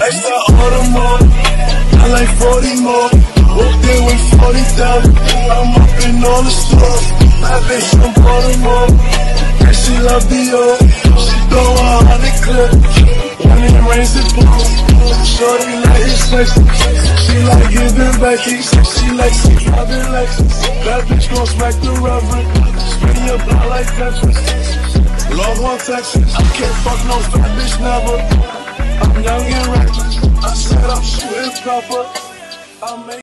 Extra Audemars, I like 40 more. Walked in with 40,000. I'm up in all the stores. That bitch from Baltimore. And she love Dior. Oh. She throw a hundred clips. When it rains, it pours. Shorty like it sexy. She like giving back. She like some driving Lexus. That bitch gon' smack the reverend. Spin your block like Tetris. Love on Texas. I can't fuck no fat bitch never. I said I'm shooting proper. I make